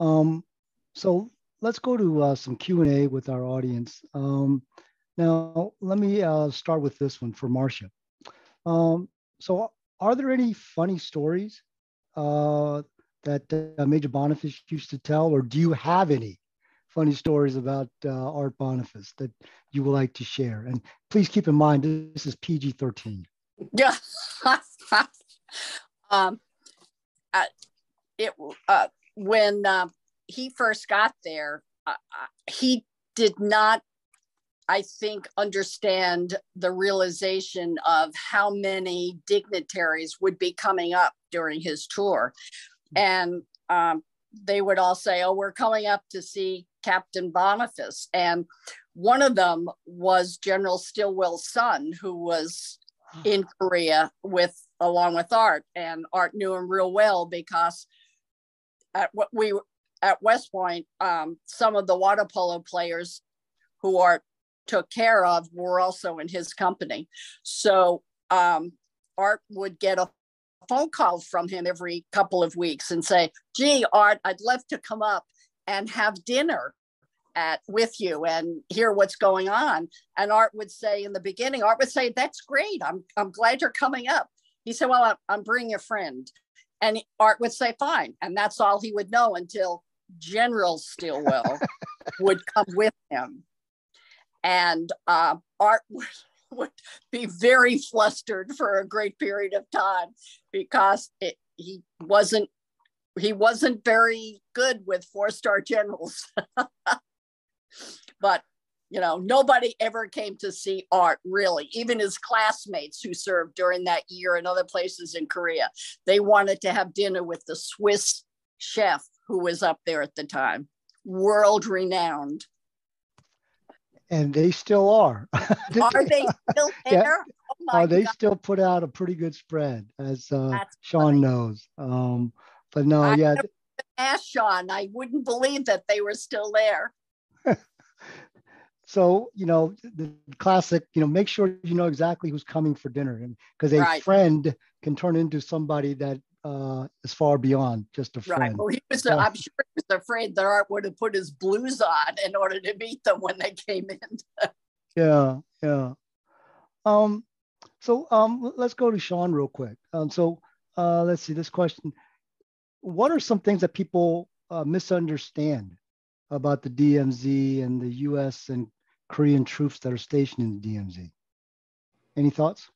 Um, so let's go to uh, some Q&A with our audience. Um, now, let me uh, start with this one for Marcia. Um, so are there any funny stories uh, that uh, Major Bonifas used to tell, or do you have any funny stories about uh, Art Bonifas that you would like to share? And please keep in mind, this is PG-13. Yeah. um, uh, it, when uh, he first got there, uh, uh, he did not, I think, understand the realization of how many dignitaries would be coming up during his tour. And um, they would all say, Oh, we're coming up to see Captain Bonifas. And one of them was General Stilwell's son, who was in Korea with along with Art. And Art knew him real well because at what we at West Point, um, some of the water polo players who Art took care of were also in his company. So um, Art would get a phone call from him every couple of weeks and say, gee, Art, I'd love to come up and have dinner at with you and hear what's going on. And Art would say in the beginning, Art would say, that's great. I'm, I'm glad you're coming up. He said, well, I'm, I'm bringing a friend. And Art would say, fine. And that's all he would know until General Stilwell would come with him. And uh, Art would, would be very flustered for a great period of time because it, he wasn't he wasn't very good with four star generals. but you know, nobody ever came to see art really. Even his classmates who served during that year in other places in Korea, they wanted to have dinner with the Swiss chef who was up there at the time, world renowned. And they still are. are they still there? Yeah. Oh uh, they God. still put out a pretty good spread, as uh, Sean funny. knows. Um, but no, I yeah. Ask Sean. I wouldn't believe that they were still there. so you know the classic you know make sure you know exactly who's coming for dinner and because a right. friend can turn into somebody that uh, is far beyond just a friend. Right. Well, he was. Uh, I'm sure he was afraid that Art would have put his blues on in order to meet them when they came in. yeah, yeah. Um, so um, let's go to Sean real quick. Um, so uh, let's see this question: What are some things that people uh, misunderstand about the DMZ and the U.S. and Korean troops that are stationed in the DMZ? Any thoughts?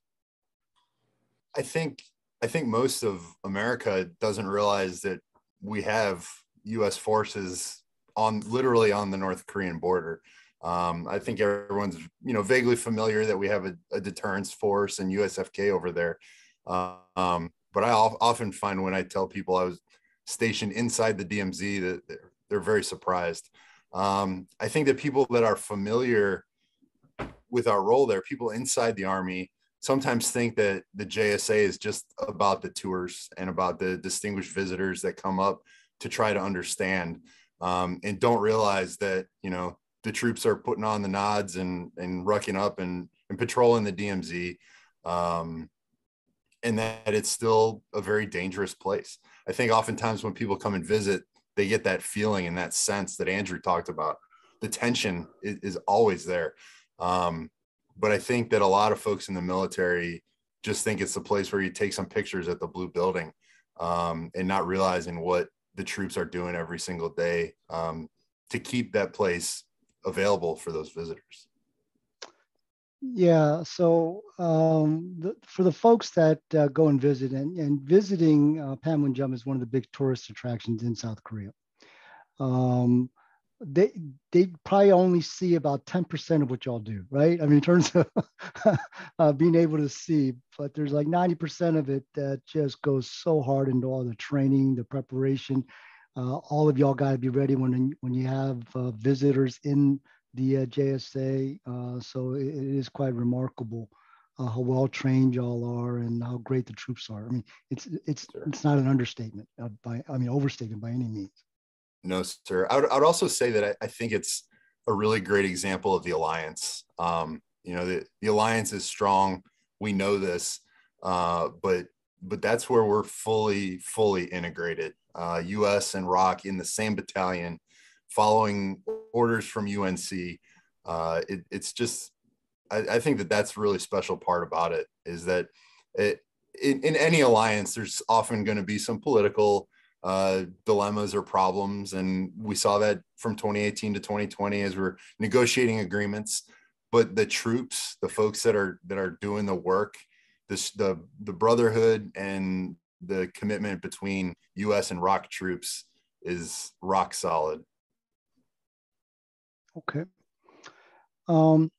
I think I think most of America doesn't realize that we have U.S. forces on literally on the North Korean border. Um, I think everyone's you know vaguely familiar that we have a, a deterrence force and USFK over there. Um, but I often find when I tell people I was stationed inside the DMZ that they're, they're very surprised. Um, I think that people that are familiar with our role there, people inside the army, sometimes think that the JSA is just about the tours and about the distinguished visitors that come up to try to understand um, and don't realize that, you know, the troops are putting on the nods and, and rucking up and, and patrolling the DMZ. Um, and that it's still a very dangerous place. I think oftentimes when people come and visit, they get that feeling and that sense that Andrew talked about. The tension is, is always there. Um, but I think that a lot of folks in the military just think it's the place where you take some pictures at the blue building um, and not realizing what the troops are doing every single day um, to keep that place available for those visitors. Yeah, so um, the, for the folks that uh, go and visit, and, and visiting uh, Panmunjom is one of the big tourist attractions in South Korea. Um, they they probably only see about 10% of what y'all do, right? I mean, in terms of uh, being able to see, but there's like 90% of it that just goes so hard into all the training, the preparation. Uh, all of y'all got to be ready when when you have uh, visitors in the uh, JSA. Uh, so it, it is quite remarkable uh, how well trained y'all are and how great the troops are. I mean, it's it's sure. it's not an understatement by I mean overstatement by any means. No, sir. I would, I would also say that I, I, think it's a really great example of the alliance. Um, you know, the, the alliance is strong. We know this, uh, but but that's where we're fully fully integrated. uh, U.S. and ROK in the same battalion, following orders from UNC. Uh, it, it's just, I, I, think that that's really special part about it is that it, in, in any alliance, there's often going to be some political uh, dilemmas or problems, and we saw that from 2018 to 2020 as we're negotiating agreements. But the troops, the folks that are that are doing the work, this the the brotherhood and the commitment between U.S. and ROK troops is rock solid. Okay. Um,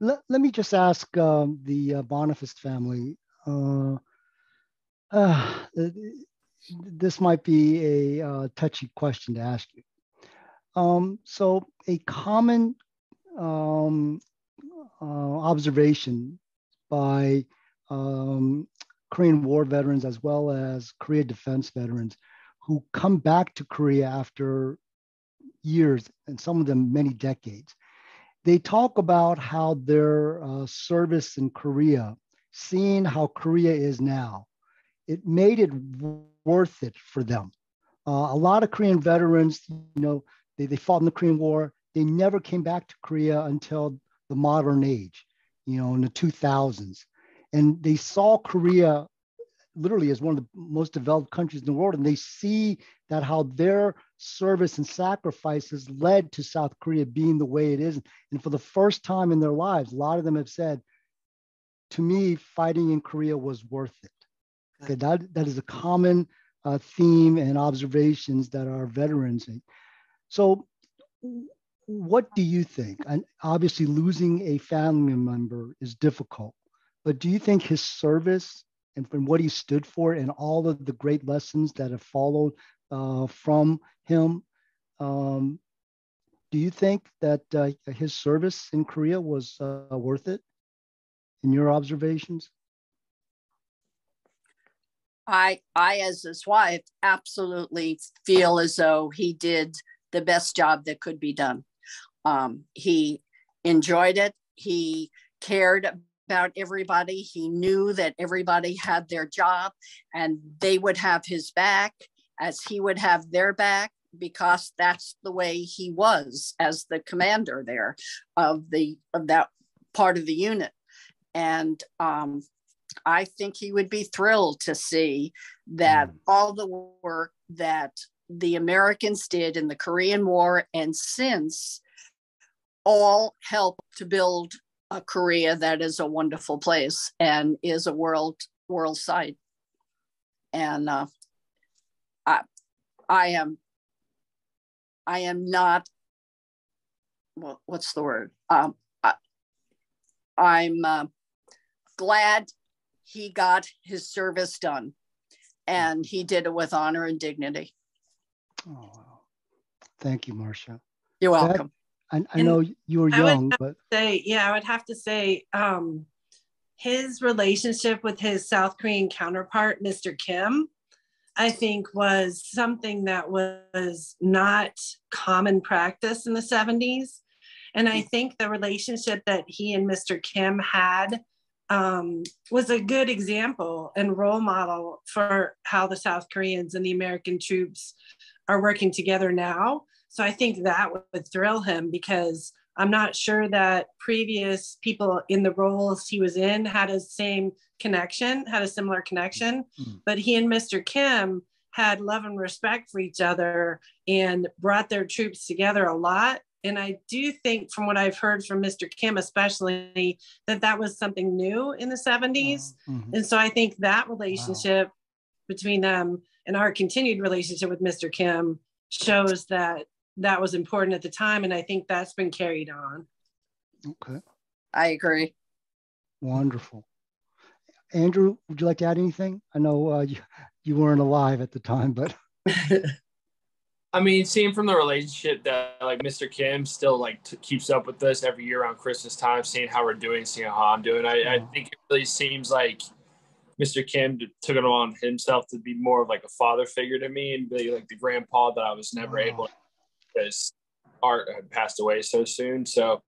let, let me just ask um, the uh, Bonifas family. Uh, uh, this might be a uh, touchy question to ask you. Um, so, a common um, uh, observation by um, Korean War veterans as well as Korea defense veterans who come back to Korea after years and some of them many decades. They talk about how their uh, service in Korea, seeing how Korea is now, it made it worth it for them. Uh, a lot of Korean veterans, you know, they, they fought in the Korean War. They never came back to Korea until the modern age, you know, in the 2000s and they saw Korea literally as one of the most developed countries in the world, and they see that how their service and sacrifices led to South Korea being the way it is. And for the first time in their lives, a lot of them have said, to me, fighting in Korea was worth it. Okay, that, that is a common uh, theme and observations that our veterans. So, what do you think? And obviously, losing a family member is difficult. But do you think his service and from what he stood for and all of the great lessons that have followed uh, from him, um, do you think that uh, his service in Korea was uh, worth it in your observations? I, I, as his wife, absolutely feel as though he did the best job that could be done. Um, he enjoyed it. He cared about everybody. He knew that everybody had their job and they would have his back as he would have their back because that's the way he was as the commander there of the of that part of the unit and um, i think he would be thrilled to see that mm. all the work that the americans did in the korean war and since all helped to build a Korea that is a wonderful place and is a world world site. And uh, I am, I am not. Well, what's the word? Um, I, I'm uh, glad he got his service done, and he did it with honor and dignity. Oh, thank you, Marcia. You're welcome. I, I know you were young, but say, yeah, I would have to say um, his relationship with his South Korean counterpart, Mr. Kim, I think was something that was not common practice in the 70s. And I think the relationship that he and Mr. Kim had um, was a good example and role model for how the South Koreans and the American troops are working together now. So I think that would thrill him because I'm not sure that previous people in the roles he was in had a same connection, had a similar connection. Mm-hmm. But he and Mr. Kim had love and respect for each other and brought their troops together a lot. And I do think, from what I've heard from Mr. Kim, especially, that that was something new in the 70s. Mm-hmm. And so I think that relationship wow. between them and our continued relationship with Mr. Kim shows that that was important at the time and i think that's been carried on. Okay. I agree. Wonderful. Andrew would you like to add anything? I know uh, you, you weren't alive at the time but I mean, seeing from the relationship that like Mr. Kim still like t- keeps up with us every year around Christmas time, seeing how we're doing, seeing how I'm doing, I, I think it really seems like Mr. Kim took it on himself to be more of like a father figure to me and be like the grandpa that I was never able to because Art had passed away so soon. So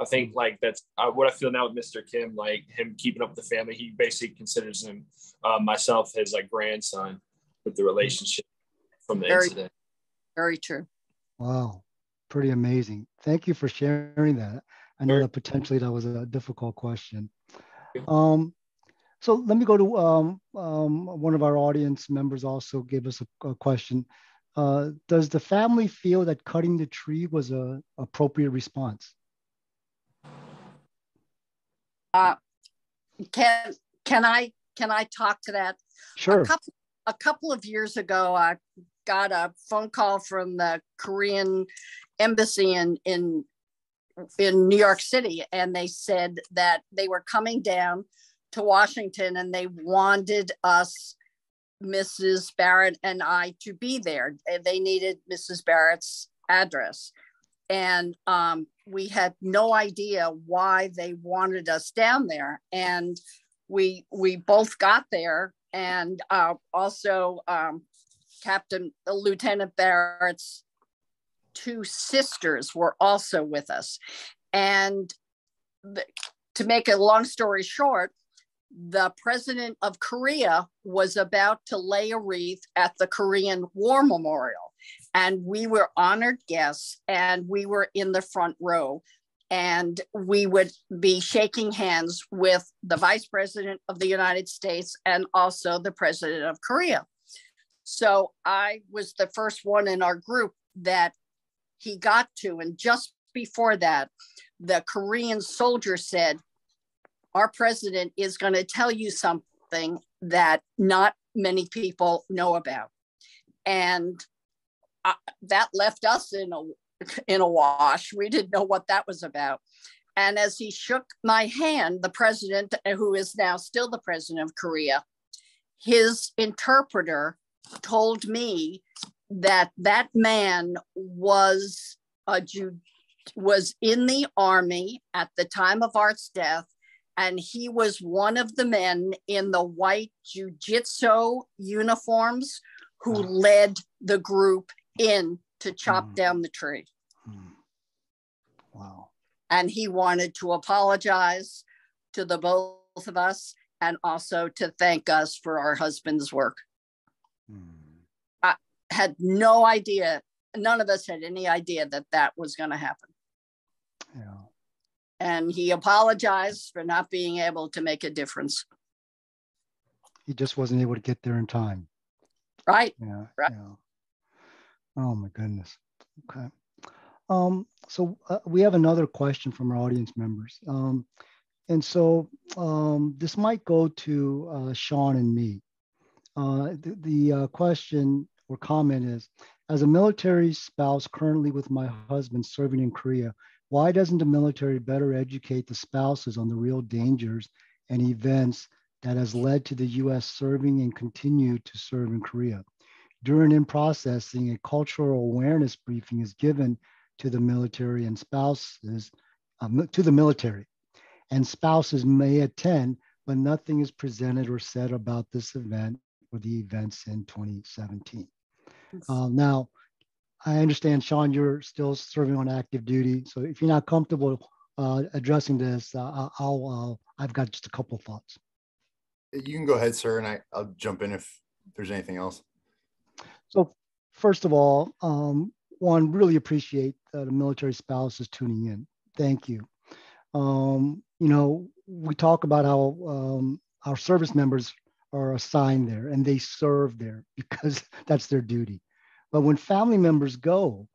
I think like that's uh, what I feel now with Mr. Kim, like him keeping up with the family. He basically considers him uh, myself his like grandson, with the relationship from the Very- incident. Very true. Wow, pretty amazing. Thank you for sharing that. I know Sure. that potentially that was a difficult question. Um, so let me go to um, um, one of our audience members also gave us a, a question. Uh, does the family feel that cutting the tree was a appropriate response? Uh, can can I can I talk to that? Sure. A couple a couple of years ago, I got a phone call from the Korean embassy in in in New York City, and they said that they were coming down to Washington and they wanted us, Mrs. Barrett and I, to be there. They needed Mrs. Barrett's address. And um, we had no idea why they wanted us down there. And we we both got there, and uh, also um, Captain Lieutenant Barrett's two sisters were also with us. And the, to make a long story short, the president of Korea was about to lay a wreath at the Korean War Memorial. And we were honored guests and we were in the front row. And we would be shaking hands with the vice president of the United States and also the president of Korea. So I was the first one in our group that he got to. And just before that, the Korean soldier said, Our president is going to tell you something that not many people know about. And uh, that left us in a in a wash. We didn't know what that was about. And as he shook my hand, the president, who is now still the president of Korea, his interpreter told me that that man was a Jew, was in the army at the time of Art's death, and he was one of the men in the white jujitsu uniforms who Wow. led the group in to chop Mm. down the tree. Hmm. Wow. And he wanted to apologize to the both of us and also to thank us for our husband's work. I Had no idea, none of us had any idea that that was going to happen. Yeah. And he apologized for not being able to make a difference. He just wasn't able to get there in time. Right? Yeah. Right. Yeah. Oh my goodness. Okay. Um, so uh, we have another question from our audience members. Um, and so um, this might go to uh, Sean and me. Uh, the the uh, question or comment is, as a military spouse currently with my husband serving in Korea, why doesn't the military better educate the spouses on the real dangers and events that has led to the U.S. serving and continue to serve in Korea? During in processing, a cultural awareness briefing is given to the military and spouses, um, to the military, and spouses may attend, but nothing is presented or said about this event or the events in 2017. Uh, now, I understand, Sean, you're still serving on active duty. So if you're not comfortable uh, addressing this, uh, I'll, I'll uh, I've got just a couple of thoughts. You can go ahead, sir, and I, I'll jump in if there's anything else. So first of all, um, one, really appreciate the military spouses tuning in. Thank you. Um, you know, we talk about how um, our service members are assigned there and they serve there because that's their duty. But when family members go,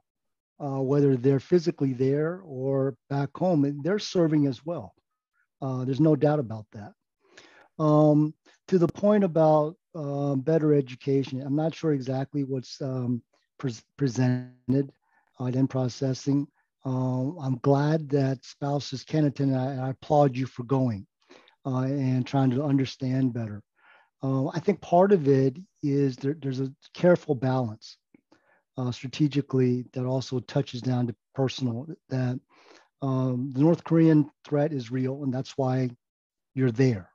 uh, whether they're physically there or back home, they're serving as well. Uh, there's no doubt about that. Um, to the point about uh, better education, I'm not sure exactly what's um, pre- presented uh, in processing. Um, I'm glad that spouses can attend. And I, I applaud you for going uh, and trying to understand better. Uh, I think part of it is there, there's a careful balance uh, strategically that also touches down to personal. That um, the North Korean threat is real, and that's why you're there.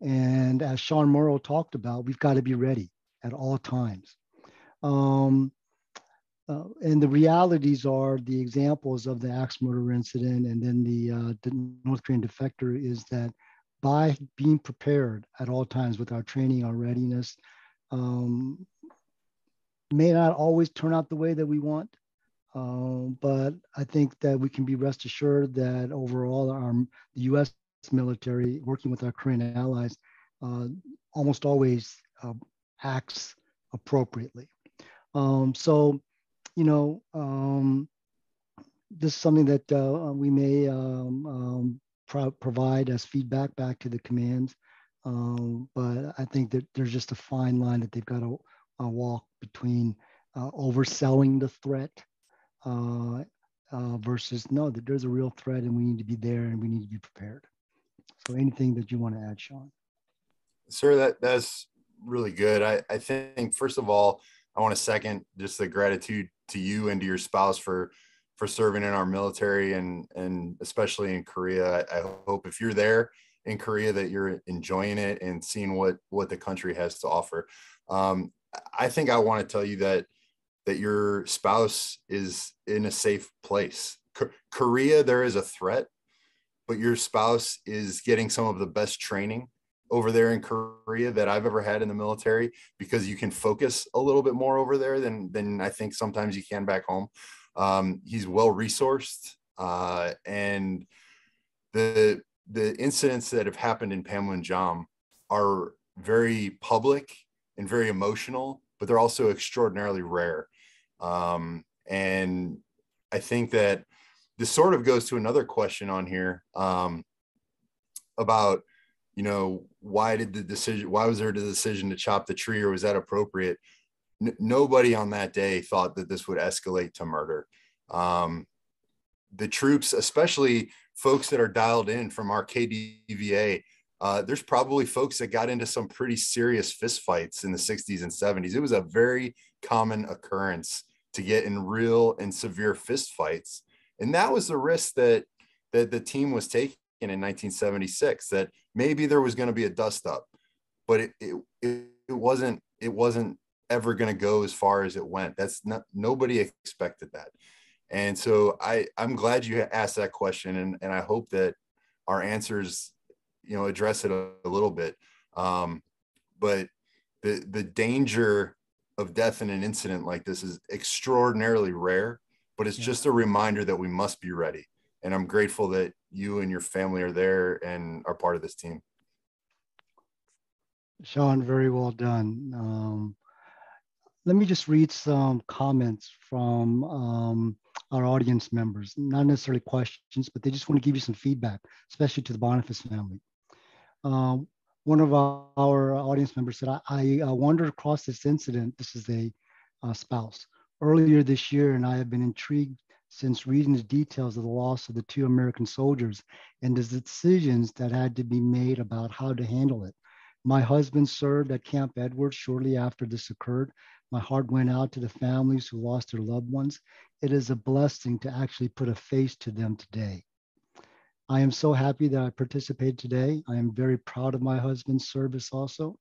And as Sean Morrow talked about, we've got to be ready at all times. Um, uh, and the realities are the examples of the axe murder incident and then the, uh, the North Korean defector is that by being prepared at all times with our training, our readiness, um, may not always turn out the way that we want. Um, but I think that we can be rest assured that overall, our the U.S. military, working with our Korean allies, uh, almost always uh, acts appropriately. Um, so, you know, um, this is something that uh, we may um, um, pro- provide as feedback back to the commands. But I think that there's just a fine line that they've got to uh, walk between uh, overselling the threat uh, uh, versus no, that there's a real threat and we need to be there and we need to be prepared. So anything that you want to add, Sean? Sir, that that's really good. I, I think first of all, I want to second just the gratitude to you and to your spouse for for serving in our military and and especially in Korea. I, I hope if you're there in Korea that you're enjoying it and seeing what what the country has to offer. Um, I think I want to tell you that that your spouse is in a safe place. Korea, there is a threat, but your spouse is getting some of the best training over there in Korea that I've ever had in the military because you can focus a little bit more over there than than I think sometimes you can back home. Um, he's well resourced, uh, and the the incidents that have happened in Panmunjom are very public and very emotional, but they're also extraordinarily rare. Um, and I think that this sort of goes to another question on here um, about, you know, why did the decision, why was there the decision to chop the tree or was that appropriate? N- nobody on that day thought that this would escalate to murder. Um, the troops, especially folks that are dialed in from our KDVA, uh, there's probably folks that got into some pretty serious fistfights in the 60s and 70s. It was a very common occurrence to get in real and severe fistfights, and that was the risk that that the team was taking in 1976. That maybe there was going to be a dust up, but it, it it, wasn't it wasn't ever going to go as far as it went. That's not nobody expected that. And so I, I'm glad you asked that question, and, and I hope that our answers, you know, address it a, a little bit. Um, but the the danger of death in an incident like this is extraordinarily rare, but it's yeah. just a reminder that we must be ready. And I'm grateful that you and your family are there and are part of this team. Sean, very well done. Um, let me just read some comments from um, our audience members, not necessarily questions, but they just want to give you some feedback, especially to the Bonifas family. Um, one of our, audience members said, I, I uh, wandered across this incident. This is a uh, spouse earlier this year, and I have been intrigued since reading the details of the loss of the two American soldiers and the decisions that had to be made about how to handle it. My husband served at Camp Edwards shortly after this occurred. My heart went out to the families who lost their loved ones. It is a blessing to actually put a face to them today. I am so happy that I participated today. I am very proud of my husband's service also.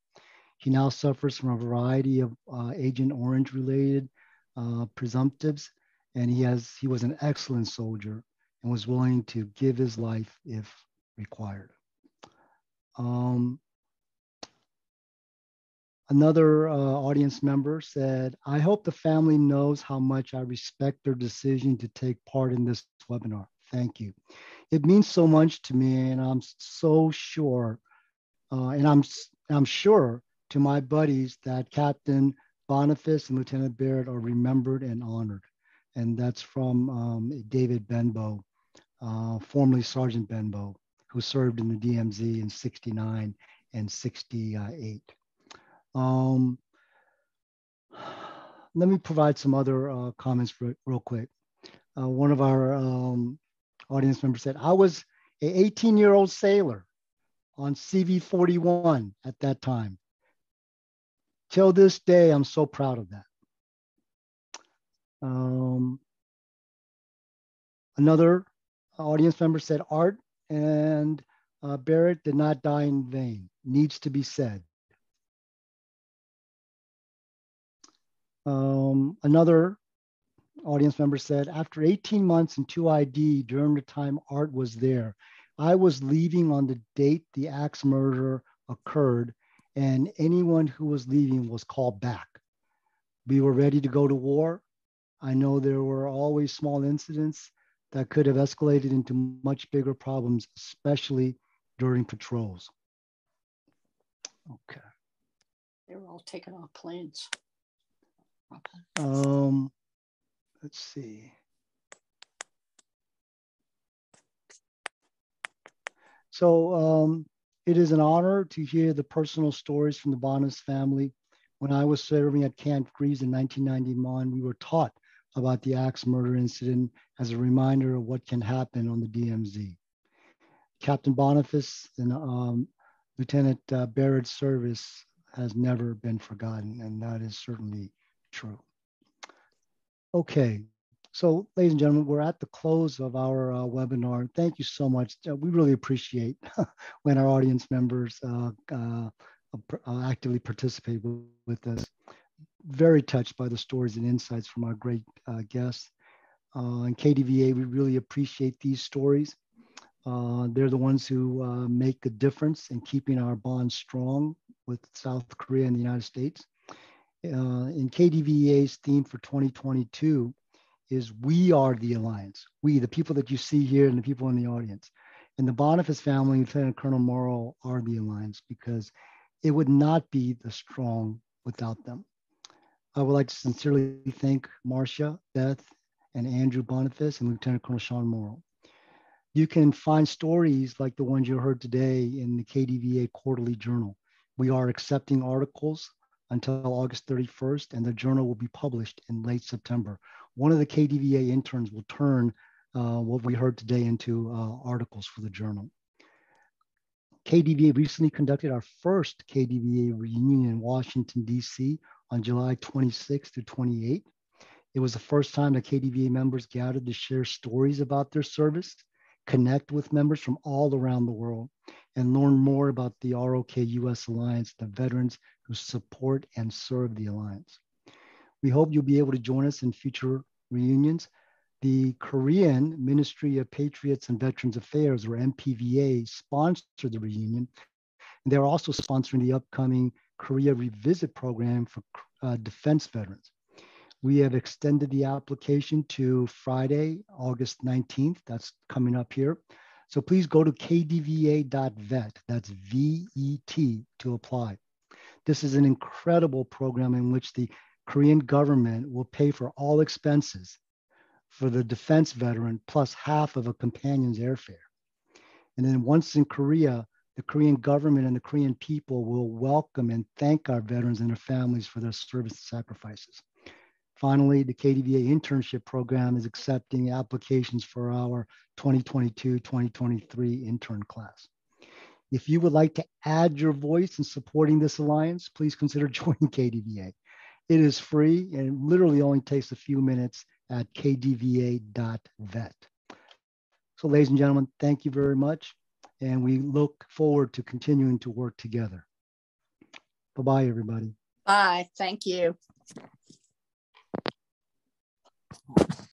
He now suffers from a variety of uh, Agent Orange related uh, presumptives, and he has he was an excellent soldier and was willing to give his life if required. Um, Another uh, audience member said, I hope the family knows how much I respect their decision to take part in this webinar. Thank you. It means so much to me, and I'm so sure, uh, and I'm, I'm sure to my buddies that Captain Bonifas and Lieutenant Barrett are remembered and honored. And that's from um, David Benbow, uh, formerly Sergeant Benbow, who served in the DMZ in 69 and 68. Um, let me provide some other uh, comments real, real quick. Uh, one of our um, audience member said, I was a 18 year old sailor on CV 41 at that time. Till this day, I'm so proud of that. Um, another audience member said, Art and uh, Barrett did not die in vain, needs to be said. Um, another audience member said, after 18 months in 2ID during the time Art was there, I was leaving on the date the axe murder occurred and anyone who was leaving was called back. We were ready to go to war. I know there were always small incidents that could have escalated into much bigger problems, especially during patrols. Okay. They were all taken off planes. Um, let's see. So um, it is an honor to hear the personal stories from the Bonas family. When I was serving at Camp Greaves in 1991, we were taught about the axe murder incident as a reminder of what can happen on the DMZ. Captain Bonifas and um, Lieutenant uh, Barrett's service has never been forgotten, and that is certainly true. Okay, so ladies and gentlemen, we're at the close of our uh, webinar. Thank you so much. Uh, we really appreciate when our audience members uh, uh, uh, actively participate with, us. Very touched by the stories and insights from our great guests. and KDVA, we really appreciate these stories. they're the ones who make a difference in keeping our bonds strong with South Korea and the United States uh, in KDVA's theme for 2022 is we are the alliance. We, the people that you see here and the people in the audience. And the Bonifas family, Lieutenant Colonel Morrow, are the alliance because it would not be the strong without them. I would like to sincerely thank Marcia, Beth, and Andrew Bonifas and Lieutenant Colonel Sean Morrow. You can find stories like the ones you heard today in the KDVA Quarterly Journal. We are accepting articles until August 31st, and the journal will be published in late September. One of the KDVA interns will turn uh, what we heard today into uh, articles for the journal. KDVA recently conducted our first KDVA reunion in Washington, D.C. on July 26 to 28. It was the first time that KDVA members gathered to share stories about their service, connect with members from all around the world, and learn more about the ROK US Alliance, the veterans who support and serve the Alliance. We hope you'll be able to join us in future reunions. The Korean Ministry of Patriots and Veterans Affairs, or MPVA, sponsored the reunion. And they're also sponsoring the upcoming Korea Revisit program for uh, defense veterans. We have extended the application to Friday, August 19th. That's coming up here. So please go to kdva.vet, that's V-E-T, to apply. This is an incredible program in which the Korean government will pay for all expenses for the defense veteran plus half of a companion's airfare. And then once in Korea, the Korean government and the Korean people will welcome and thank our veterans and their families for their service and sacrifices. Finally, the KDVA internship program is accepting applications for our 2022-2023 intern class. If you would like to add your voice in supporting this alliance, please consider joining KDVA. It is free and literally only takes a few minutes at kdva.vet. So ladies and gentlemen, thank you very much. And we look forward to continuing to work together. Bye-bye, everybody. Bye. Thank you. Cool.